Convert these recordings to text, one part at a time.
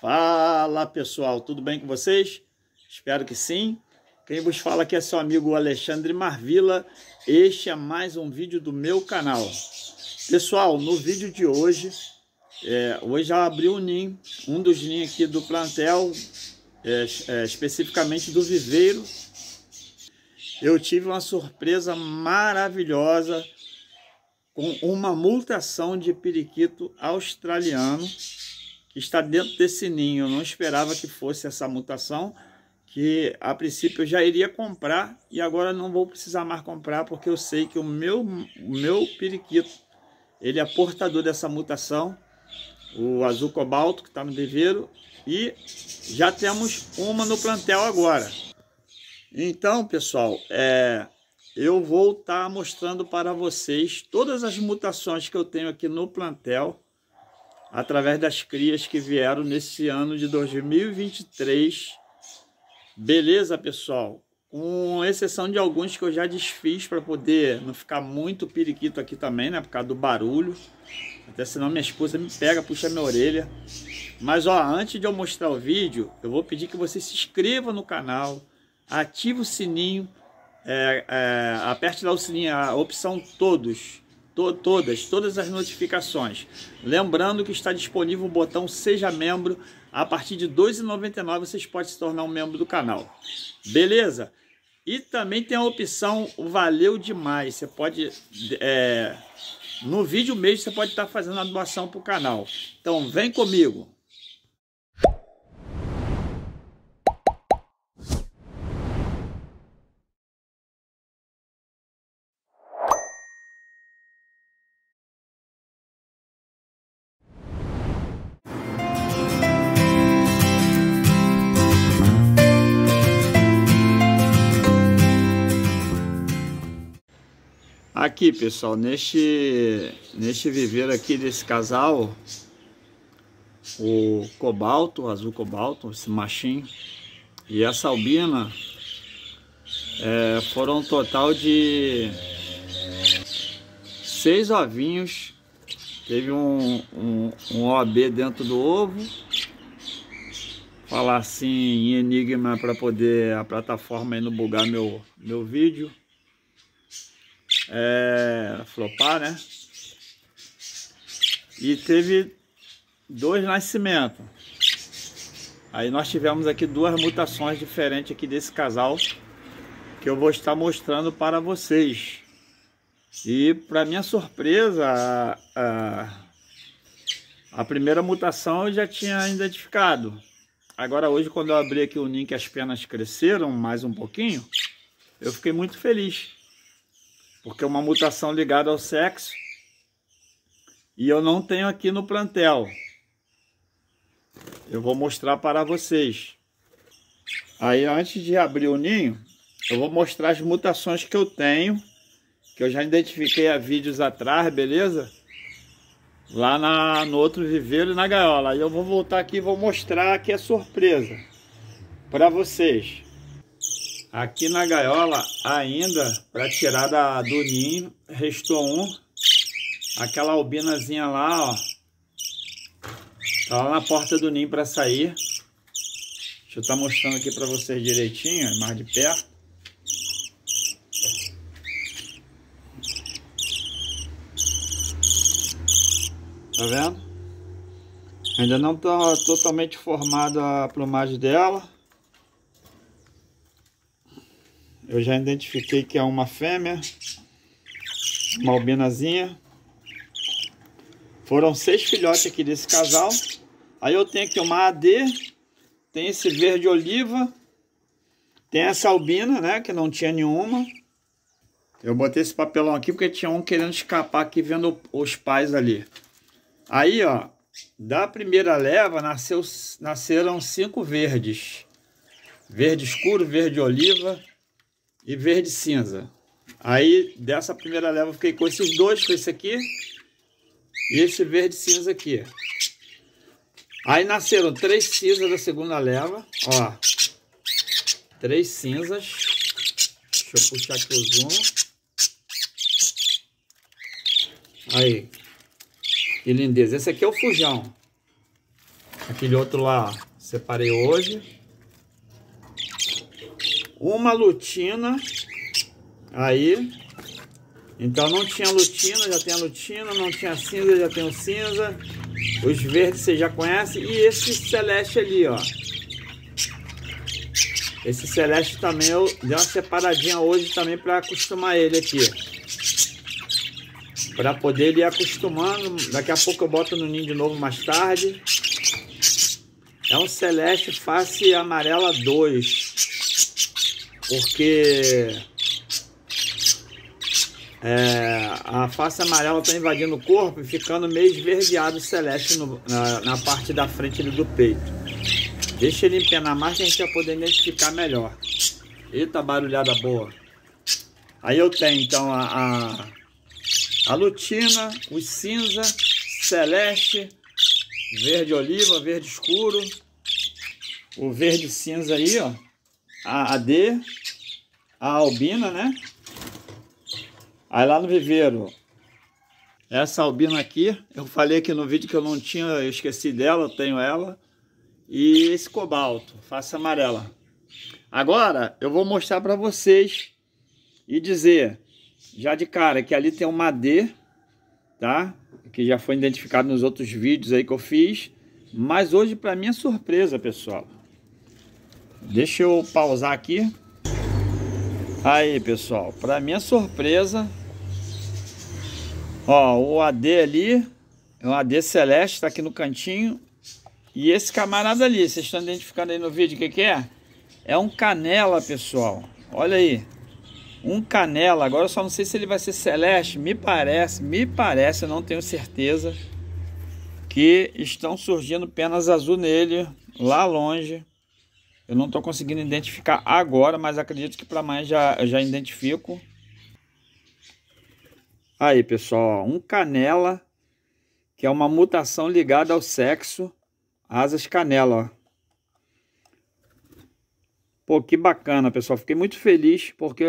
Fala pessoal, tudo bem com vocês? Espero que sim. Quem vos fala aqui é seu amigo Alexandre Marvila. Este é mais um vídeo do meu canal. Pessoal, no vídeo de hoje, é, hoje eu abri um ninho, um dos ninhos aqui do plantel, é, é, especificamente do viveiro. Eu tive uma surpresa maravilhosa com uma mutação de periquito australiano está dentro desse ninho. Eu não esperava que fosse essa mutação, que a princípio eu já iria comprar e agora não vou precisar mais comprar porque eu sei que o meu, o meu periquito ele é portador dessa mutação, o azul cobalto que está no viveiro e já temos uma no plantel agora. Então, pessoal, é, eu vou estar tá mostrando para vocês todas as mutações que eu tenho aqui no plantel através das crias que vieram nesse ano de 2023. Beleza, pessoal? Com exceção de alguns que eu já desfiz para poder não ficar muito periquito aqui também, né? Por causa do barulho. Até senão minha esposa me pega, puxa minha orelha. Mas ó, antes de eu mostrar o vídeo, eu vou pedir que você se inscreva no canal, ative o sininho, é, é, aperte lá o sininho, a opção todos to todas, todas as notificações. Lembrando que está disponível o botão Seja Membro. A partir de R$ 2,99 vocês podem se tornar um membro do canal. Beleza? E também tem a opção Valeu Demais. Você pode... É, no vídeo mesmo você pode estar fazendo a doação para o canal. Então vem comigo. Aqui, pessoal, neste, neste viveiro aqui desse casal, o cobalto, o azul cobalto, esse machinho, e essa albina, é, foram um total de seis ovinhos. Teve um, um, um OB dentro do ovo. Falar assim em enigma para poder a plataforma aí não bugar meu, meu vídeo é, flopar, né? E teve dois nascimentos. Aí nós tivemos aqui duas mutações diferentes aqui desse casal que eu vou estar mostrando para vocês. E para minha surpresa, a, a, a, primeira mutação eu já tinha identificado. Agora hoje quando eu abri aqui o que as penas cresceram mais um pouquinho, eu fiquei muito feliz porque é uma mutação ligada ao sexo e eu não tenho aqui no plantel. Eu vou mostrar para vocês. Aí antes de abrir o ninho, eu vou mostrar as mutações que eu tenho, que eu já identifiquei há vídeos atrás, beleza? Lá na, no outro viveiro e na gaiola. Aí eu vou voltar aqui e vou mostrar aqui a surpresa para vocês. Aqui na gaiola ainda, para tirar da, do ninho, restou um. Aquela albinazinha lá, ó. Tá lá na porta do ninho para sair. Deixa eu estar tá mostrando aqui para vocês direitinho, mais de perto. Tá vendo? Ainda não está totalmente formada a plumagem dela. Eu já identifiquei que é uma fêmea, uma albinazinha. Foram seis filhotes aqui desse casal. Aí eu tenho aqui uma AD, tem esse verde oliva, tem essa albina, né, que não tinha nenhuma. Eu botei esse papelão aqui porque tinha um querendo escapar aqui vendo os pais ali. Aí, ó, da primeira leva nasceu, nasceram cinco verdes. Verde escuro, verde oliva, e verde cinza. Aí dessa primeira leva eu fiquei com esses dois, com esse aqui e esse verde cinza aqui. Aí nasceram três cinzas da segunda leva, ó. Três cinzas. Deixa eu puxar aqui o zoom. Aí. Que lindeza. Esse aqui é o fujão. Aquele outro lá, separei hoje. Uma lutina. Aí. Então não tinha lutina, já tem a lutina. Não tinha cinza, já tem o cinza. Os verdes você já conhece. E esse celeste ali, ó. Esse celeste também eu dei uma separadinha hoje também para acostumar ele aqui. Para poder ele ir acostumando. Daqui a pouco eu boto no ninho de novo mais tarde. É um celeste face amarela 2. Porque é, a face amarela está invadindo o corpo e ficando meio esverdeado celeste no, na, na, parte da frente do peito. Deixa ele empenar mais que a gente vai poder identificar melhor. Eita barulhada boa. Aí eu tenho então a, a, a lutina, o cinza, celeste, verde oliva, verde escuro, o verde cinza aí, ó, a, D, a albina, né? Aí lá no viveiro, essa albina aqui, eu falei aqui no vídeo que eu não tinha, eu esqueci dela, eu tenho ela. E esse cobalto, face amarela. Agora, eu vou mostrar para vocês e dizer, já de cara, que ali tem uma D, tá? que já foi identificado nos outros vídeos aí que eu fiz. Mas hoje, para minha surpresa, pessoal. Deixa eu pausar aqui. Aí, pessoal, para minha surpresa, ó, o AD ali, é um AD celeste, está aqui no cantinho. E esse camarada ali, vocês estão identificando aí no vídeo o que, que é? É um canela, pessoal. Olha aí um canela. Agora eu só não sei se ele vai ser celeste. Me parece, me parece, eu não tenho certeza. Que estão surgindo penas azul nele, lá longe. Eu não estou conseguindo identificar agora, mas acredito que para mais já, já identifico. Aí, pessoal, um canela, que é uma mutação ligada ao sexo, asas canela, ó. Pô, que bacana, pessoal. Fiquei muito feliz porque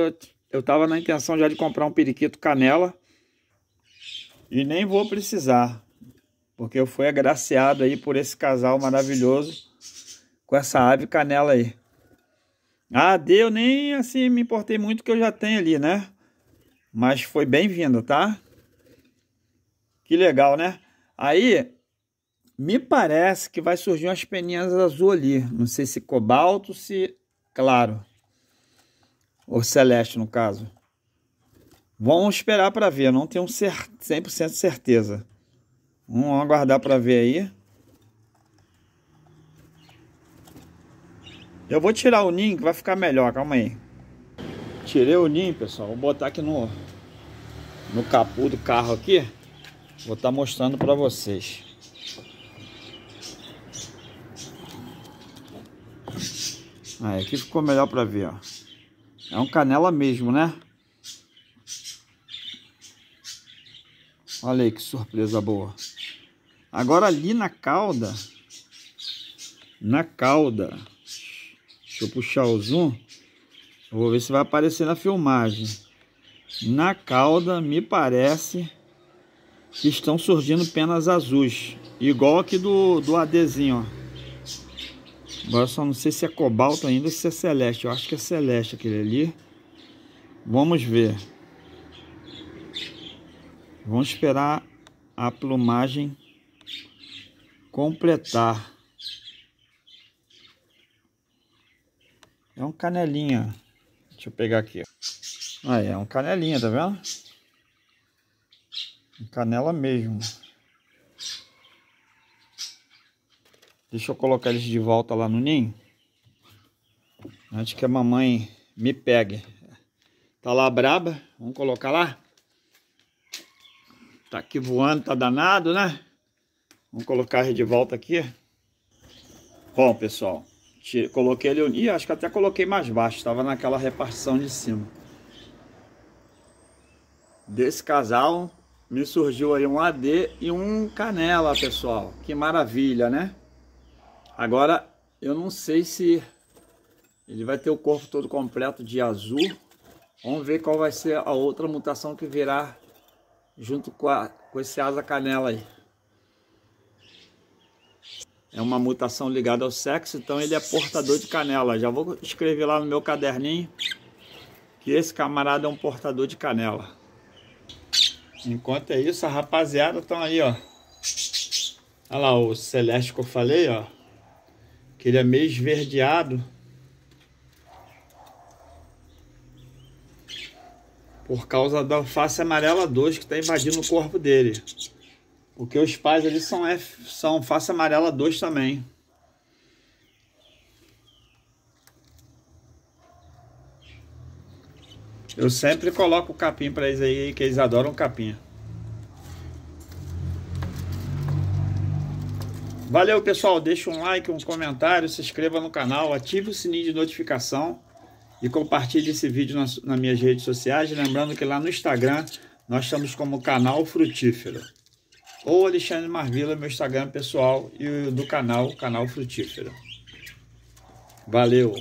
eu estava na intenção já de comprar um periquito canela. E nem vou precisar. Porque eu fui agraciado aí por esse casal maravilhoso. Com essa ave canela aí. Ah, deu nem assim me importei muito que eu já tenho ali, né? Mas foi bem-vindo, tá? Que legal, né? Aí, me parece que vai surgir umas peninhas azul ali. Não sei se cobalto, se claro. Ou celeste, no caso. Vamos esperar para ver. não tenho 100% certeza. Vamos aguardar para ver aí. Eu vou tirar o ninho que vai ficar melhor. Calma aí. Tirei o ninho, pessoal. Vou botar aqui no, no capô do carro aqui. Vou estar tá mostrando para vocês. Aí, aqui ficou melhor para ver, ó. É um canela mesmo, né? Olha aí que surpresa boa. Agora ali na cauda, na cauda, deixa eu puxar o zoom, vou ver se vai aparecer na filmagem. Na cauda, me parece que estão surgindo penas azuis, igual aqui do, do adesinho, ó. Agora só não sei se é cobalto ainda ou se é celeste. Eu acho que é celeste aquele ali. Vamos ver. Vamos esperar a plumagem completar. É um canelinha. Deixa eu pegar aqui. Aí, é um canelinha, tá vendo? Canela mesmo. Deixa eu colocar eles de volta lá no ninho. Antes que a mamãe me pegue. Tá lá braba. Vamos colocar lá. Tá aqui voando, tá danado, né? Vamos colocar ele de volta aqui. Bom, pessoal. Coloquei ele... Ih, acho que até coloquei mais baixo. Estava naquela repartição de cima. Desse casal, me surgiu aí um AD e um canela, pessoal. Que maravilha, né? Agora, eu não sei se ele vai ter o corpo todo completo de azul. Vamos ver qual vai ser a outra mutação que virá junto com, a, com esse asa canela aí. É uma mutação ligada ao sexo, então ele é portador de canela. Já vou escrever lá no meu caderninho que esse camarada é um portador de canela. Enquanto é isso, a rapaziada estão aí, ó. Olha lá o celeste que eu falei, ó. Que ele é meio esverdeado. Por causa da face amarela 2 que está invadindo o corpo dele. Porque os pais ali são, F, são face amarela 2 também. Eu sempre coloco o capim para eles aí, que eles adoram capim. Valeu, pessoal. Deixa um like, um comentário, se inscreva no canal, ative o sininho de notificação e compartilhe esse vídeo nas, nas minhas redes sociais. Lembrando que lá no Instagram nós estamos como canal Frutífero ou Alexandre Marvila, meu Instagram pessoal, e do canal, canal Frutífero. Valeu!